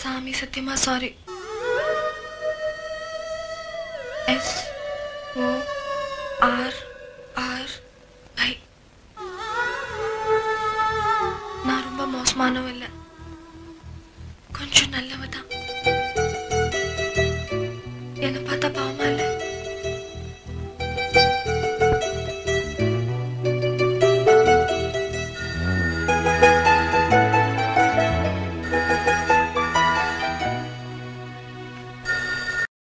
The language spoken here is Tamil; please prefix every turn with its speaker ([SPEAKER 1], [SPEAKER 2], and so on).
[SPEAKER 1] சாமி சத்தியமா sorry S O R R I நான் ரொம்ப மோசமானவ இல்லை. கொஞ்சம் நல்லவ தான். என்னை பார்த்தா பாவமா